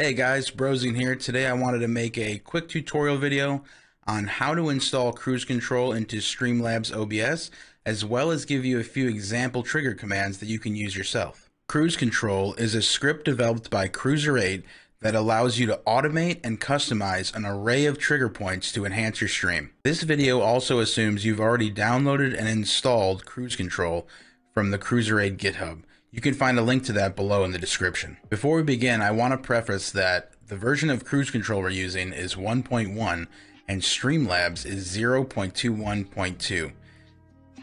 Hey guys, Brozine here. Today I wanted to make a quick tutorial video on how to install Kruiz Control into Streamlabs OBS, as well as give you a few example trigger commands that you can use yourself. Kruiz Control is a script developed by Kruiser8 that allows you to automate and customize an array of trigger points to enhance your stream. This video also assumes you've already downloaded and installed Kruiz Control from the Kruiser8 GitHub. You can find a link to that below in the description. Before we begin, I want to preface that the version of Kruiz Control we're using is 1.1 and Streamlabs is 0.21.2.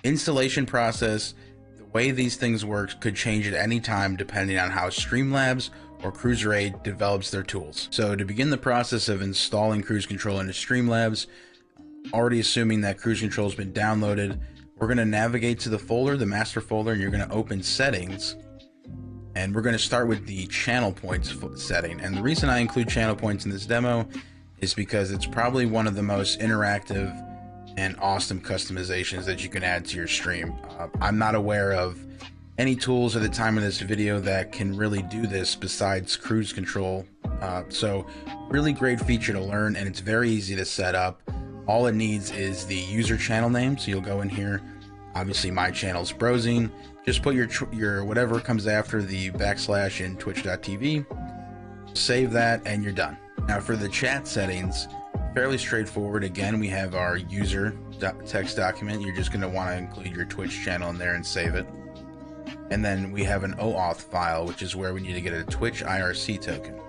Installation process, the way these things work could change at any time depending on how Streamlabs or Kruiser8 develops their tools. So to begin the process of installing Kruiz Control into Streamlabs, already assuming that Kruiz Control has been downloaded, we're going to navigate to the folder, the master folder, and you're going to open settings. And we're going to start with the channel points setting. And the reason I include channel points in this demo is because it's probably one of the most interactive and awesome customizations that you can add to your stream. Uh, I'm not aware of any tools at the time of this video that can really do this besides Kruiz Control. Uh, so really great feature to learn and it's very easy to set up. All it needs is the user channel name. So you'll go in here. Obviously, my channel's brozine. Just put your your whatever comes after the backslash in twitch.tv. Save that, and you're done. Now for the chat settings, fairly straightforward. Again, we have our user text document. You're just going to want to include your Twitch channel in there and save it. And then we have an OAuth file, which is where we need to get a Twitch IRC token.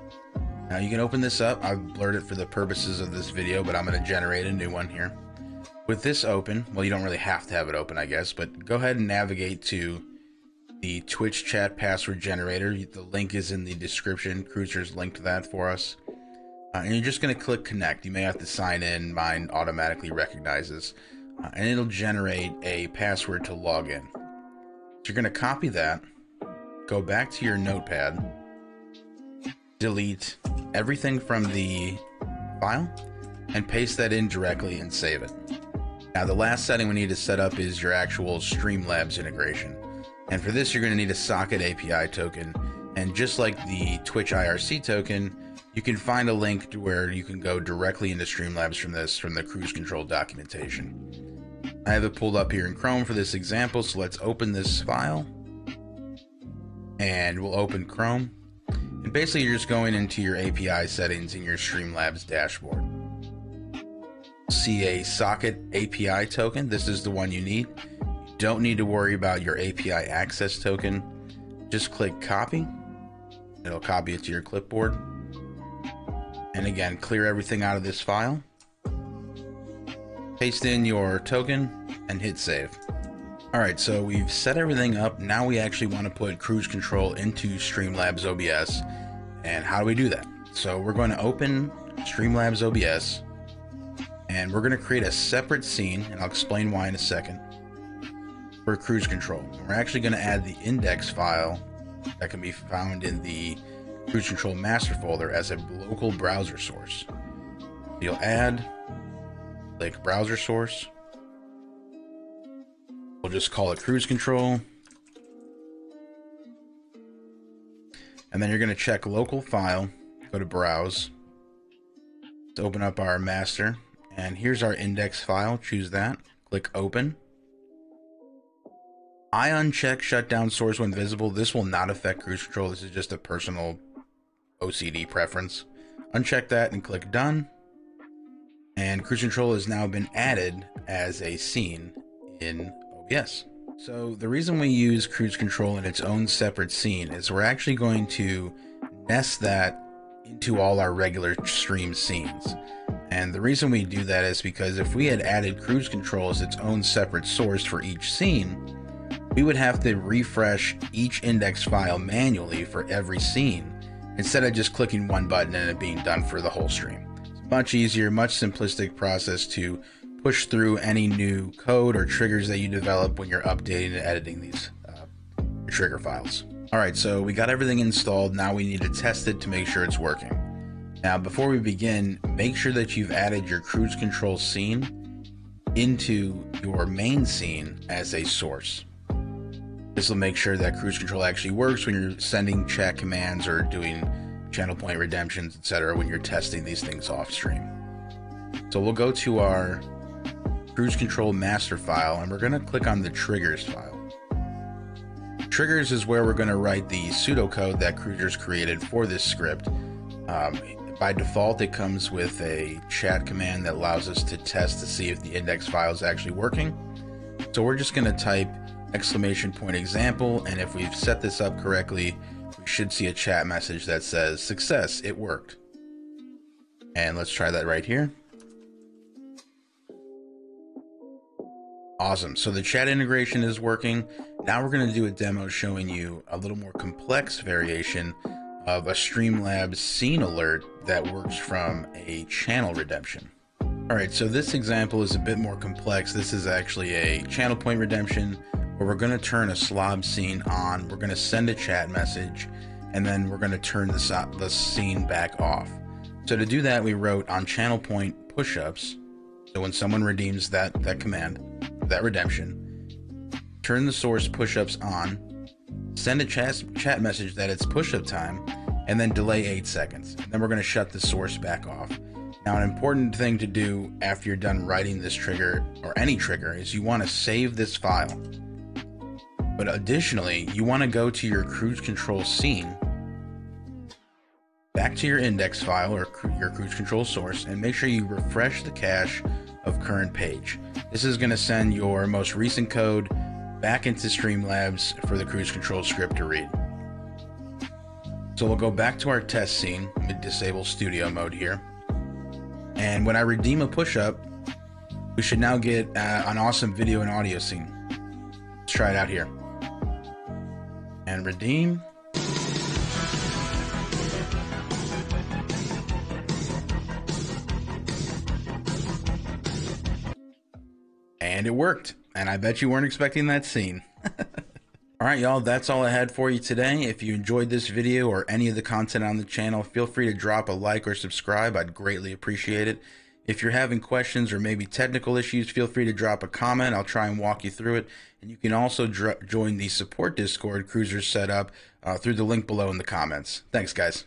Now you can open this up. I've blurred it for the purposes of this video, but I'm going to generate a new one here. With this open, well, you don't really have to have it open, I guess, but go ahead and navigate to the Twitch chat password generator. The link is in the description. Kruiser's linked that for us. Uh, and you're just going to click connect. You may have to sign in. Mine automatically recognizes. Uh, and it'll generate a password to log in. So you're going to copy that, go back to your notepad, delete everything from the file and paste that in directly and save it. Now the last setting we need to set up is your actual Streamlabs integration. And for this you're going to need a socket API token. And just like the Twitch IRC token, you can find a link to where you can go directly into Streamlabs from this from the Kruiz Control documentation. I have it pulled up here in Chrome for this example, so let's open this file. And we'll open Chrome. Basically, you're just going into your API settings in your Streamlabs dashboard. See a socket API token. This is the one you need. You don't need to worry about your API access token. Just click copy. It'll copy it to your clipboard. And again, clear everything out of this file. Paste in your token and hit save. Alright, so we've set everything up. Now we actually want to put Kruiz Control into Streamlabs OBS. And how do we do that? So we're going to open Streamlabs OBS and we're going to create a separate scene, and I'll explain why in a second, for Kruiz Control. We're actually going to add the index file that can be found in the Kruiz Control master folder as a local browser source. You'll add, like browser source, We'll just call it Kruiz Control. And then you're going to check local file, go to browse, to open up our master. And here's our index file, choose that, click open. I uncheck shutdown source when visible. This will not affect Kruiz Control. This is just a personal OCD preference. Uncheck that and click done. And Kruiz Control has now been added as a scene in Yes. So the reason we use Kruiz Control in its own separate scene is we're actually going to nest that into all our regular stream scenes. And the reason we do that is because if we had added Kruiz Control as its own separate source for each scene, we would have to refresh each index file manually for every scene instead of just clicking one button and it being done for the whole stream. It's much easier, much simplistic process to push through any new code or triggers that you develop when you're updating and editing these uh, trigger files. All right, so we got everything installed. Now we need to test it to make sure it's working. Now, before we begin, make sure that you've added your Kruiz Control scene into your main scene as a source. This will make sure that Kruiz Control actually works when you're sending chat commands or doing channel point redemptions, etc. when you're testing these things off stream. So we'll go to our Kruiz Control master file and we're going to click on the triggers file. Triggers is where we're going to write the pseudocode that Kruiser's created for this script. Um, by default, it comes with a chat command that allows us to test to see if the index file is actually working. So we're just going to type exclamation point example, and if we've set this up correctly, we should see a chat message that says success, it worked. And let's try that right here. Awesome. So the chat integration is working. Now we're going to do a demo showing you a little more complex variation of a Streamlabs scene alert that works from a channel redemption. All right, so this example is a bit more complex. This is actually a channel point redemption where we're going to turn a slob scene on. We're going to send a chat message and then we're going to turn the, the scene back off. So to do that, we wrote on channel point pushups. So when someone redeems that, that command, that redemption, turn the source pushups on, send a chat, chat message that it's pushup time, and then delay eight seconds. Then we're going to shut the source back off. Now, an important thing to do after you're done writing this trigger or any trigger is you want to save this file. But additionally, you want to go to your Kruiz Control scene, back to your index file or your Kruiz Control source, and make sure you refresh the cache of current page. This is going to send your most recent code back into Streamlabs for the Kruiz Control script to read. So we'll go back to our test scene, disable studio mode here. And when I redeem a push-up, we should now get uh, an awesome video and audio scene. Let's try it out here. And redeem. And it worked. And I bet you weren't expecting that scene. all right, y'all, that's all I had for you today. If you enjoyed this video or any of the content on the channel, feel free to drop a like or subscribe. I'd greatly appreciate it. If you're having questions or maybe technical issues, feel free to drop a comment. I'll try and walk you through it. And you can also join the support Discord Kruiser's set up uh, through the link below in the comments. Thanks, guys.